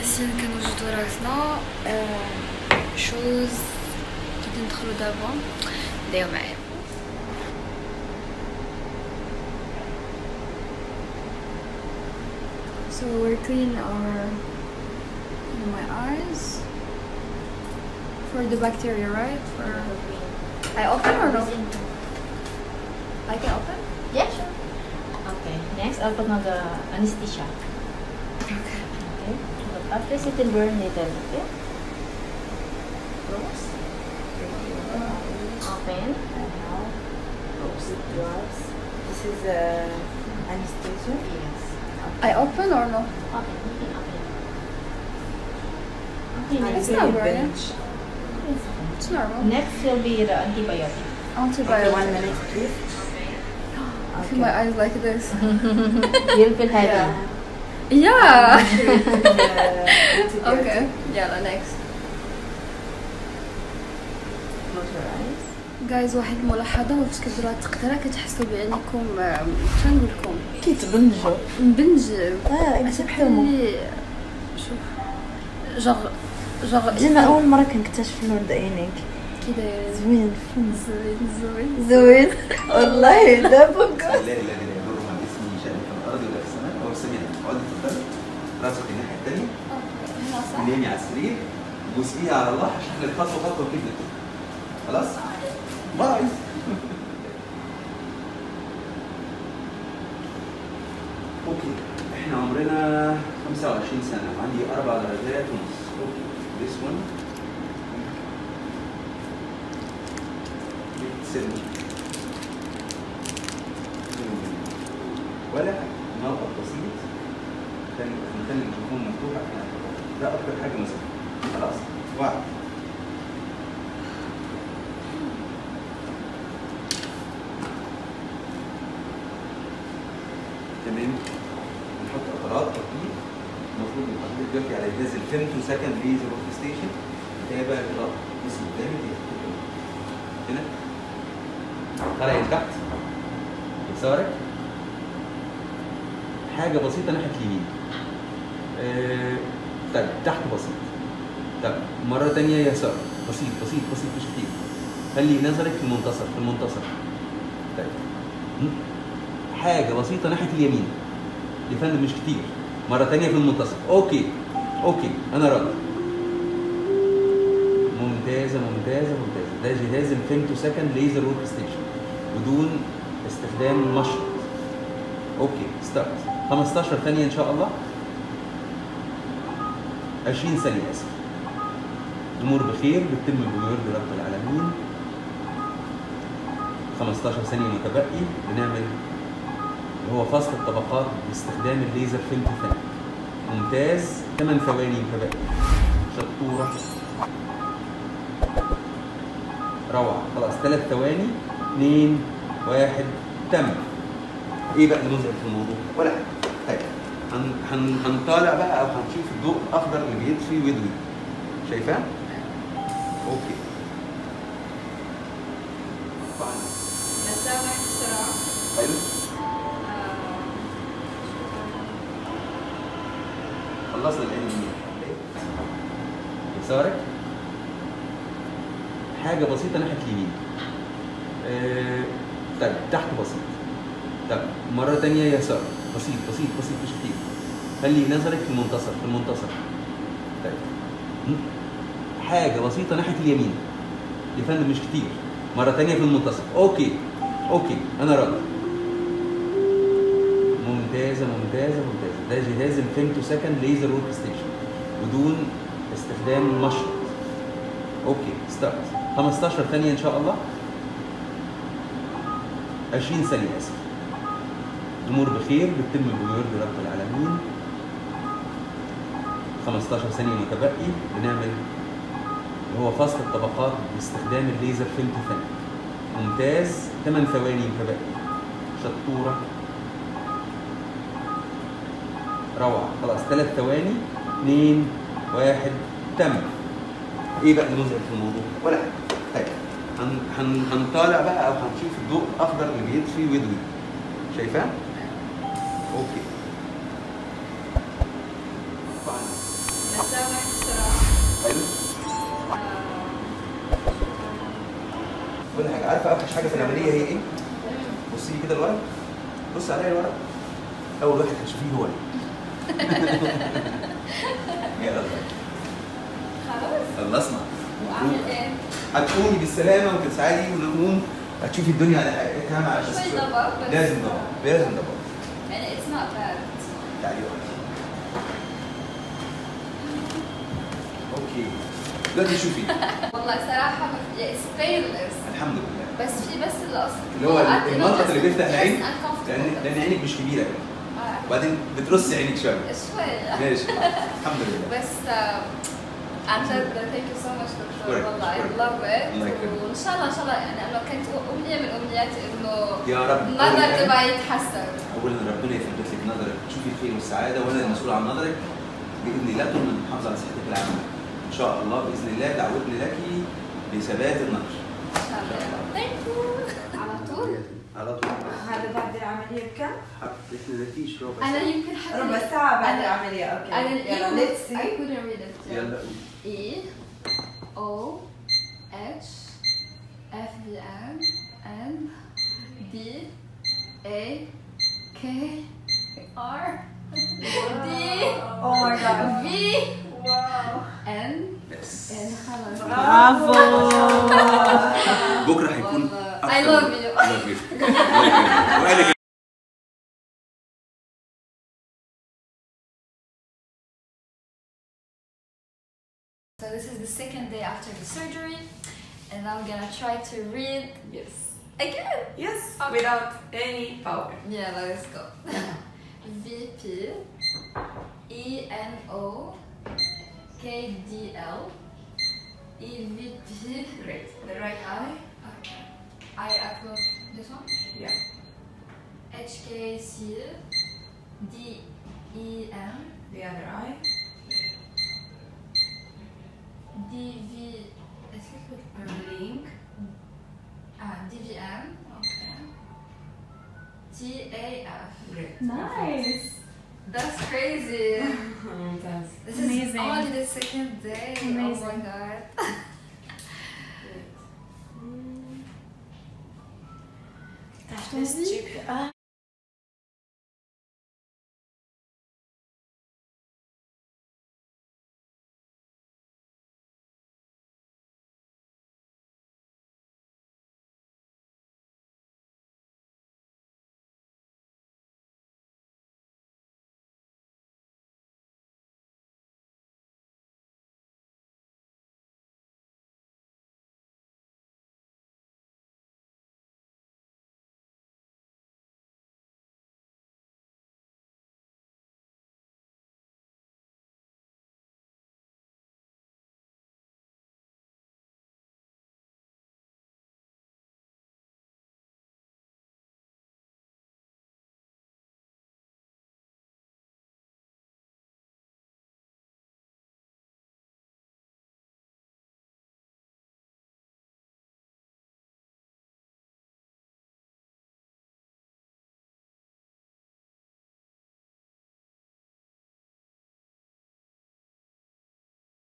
ياسين كنوجدو راسنا شوز كي ندخلو دابا دايو معايا So we're cleaning our my eyes for the bacteria, right? For I open or no? I can open. Yeah, sure. Okay. Next, I'll put on the anesthesia. Okay. Okay. Look, after sit and burn little. Okay. Close. Open. And now, Close. it drops. This is uh, anesthesia. Yes. I open or no? Open. You can open. Okay. And It's not very burning. bench. It's normal. next will be the antibiotic. Okay, Antibiotic. one minute, please. I feel my eyes like this. You'll feel heavy. Yeah. Uh, okay. يلا next. جايز واحد الملاحظة وتكبروا تقدروا كتحسوا بأنكم شنقول لكم كيتبنجوا آه أشي بحال شوف. جغ جغ ديما أول مرة كنكتشف اللون د عينيك. كي داير زوين زوين زوين. زوين. والله دابا لا. نامي على السرير بوسيها على الله؟ لك خطوة خطوه تكتب خلاص؟ باي. أوكي إحنا عمرنا 25 سنة وعندي أربع درجات ونص. أوكي one. سيبني ولا موقف بسيط. كان كان الميكروفون مفتوح عشان ده أكتر حاجة مثلا. خلاص. واحد. تمام. نحط قطرات تطبيق. المفروض حضرتك دلوقتي على جهاز ال femtosecond laser workstation هي بقى قطرات بص قدامي دي. هنا. طالع تحت. يسارك حاجة بسيطة ناحية اليمين. آه، طيب تحت بسيط. طب مرة تانية يسار بسيط بسيط بسيط مش كتير. خلي نظرك في المنتصف في المنتصف. طيب. م? حاجة بسيطة ناحية اليمين. يا فندم مش كتير. مرة تانية في المنتصف. okay okay أنا راضي ممتازة ممتازة ممتازة. ده جهاز ال femtosecond laser workstation. بدون استخدام مشرط okay start 15 ثانية إن شاء الله. 20 ثانية اسف الأمور بخير بتتم بإذن رب العالمين. 15 ثانية متبقي بنعمل اللي هو فصل الطبقات باستخدام الليزر فيمتو ثانية ممتاز. 8 ثواني متبقي. شطورة. روعة. خلاص 3 ثواني. 2 1 تم. إيه بقى المزعج في الموضوع؟ ولا هن هنطالع بقى أو هنشوف الضوء الأخضر اللي بيطفي ويدوي شايفاه؟ أوكي. حلو خلصنا العين اليمين يسارك حاجة بسيطة ناحية اليمين. آه، طيب تحت بسيط. طب مرة تانية يسار بسيط بسيط بسيط مش كتير. خلي نظرك في المنتصف في المنتصف طيب? حاجة بسيطة ناحية اليمين. يا فندم مش كتير. مرة تانية في المنتصف okay. okay. أنا راضي ممتازة ممتازة ممتازة. ده جهاز ال femtosecond laser workstation بدون استخدام مشرط okay. start 15 ثانية إن شاء الله. 20 ثانية آسف. الأمور بخير بتتم بإذن رب العالمين. 15 ثانية متبقي بنعمل اللي هو فصل الطبقات باستخدام الليزر فيمتو ثانية ممتاز. 8 ثواني متبقي. شطورة. روعة. خلاص 3 ثواني. 2 1 تم. إيه بقى المزعج في الموضوع؟ ولا حاجة. طيب هن هن هنطالع بقى أو هنشوف الضوء الأخضر اللي بيطفي ويدوي. شايفاه؟ okay. fine بس حلو كل حاجة. عارفه أوحش حاجة في العملية هي إيه؟ بصي كده الورق بص عليا الورق أول واحد هتشوفيه هو يلا. خلاص. خلصنا وأعمل إيه؟ هتقومي بالسلامة وتسعدي ونقوم. هتشوفي الدنيا على حقيقتها مع لازم طبعا لازم طبعا يعني it's not bad. أوكي دلوقتي شوفي والله صراحة it's painless. الحمد لله. بس في بس اللي أصلا اللي هو المنطقة اللي بيفتح العين لأن لأن عينك مش كبيرة. كده وبعدين بترصي عينك شوية. شوي ماشي. الحمد لله. بس آه، عن جد thank you so much دكتور والله I. love it. وإن شاء الله إن شاء الله يعني أنا كانت أمنية من أمنياتي إنه يا رب. النظر تبعي يتحسن اولا ربنا يثبت لك نظرك تشوفي الخير والسعادة وأنا المسؤول عن نظرك بإذن الله طول ما نحافظ على صحتك العامة. إن شاء الله بإذن الله دعوتني لك بثبات النظر. ان شاء الله على طول؟ على طول. هذا بعد العملية بكم؟ حبيت مفيش ربع أنا ساعة. يمكن حتى ربع ساعة بعد العملية. أوكي. أنا يلا. couldn't read it. يلا. E O H F V M N D A K R D Oh my god V واو N بس يعني خلاص برافو بكره هيكون والله. I love you. I love you. وأنا So this is the second day after the surgery and I'm gonna try to read Yes Again? Yes, okay. without any power. Yeah, let's go. VP ENO Great. The right eye. Okay. I upload this one? Yeah. H K C D E M. The other eye. DV. Is it link? Ah, DVM. Okay. TAF. Nice. That's crazy. that's this amazing. is only the second day. Amazing. Oh my god. This trip.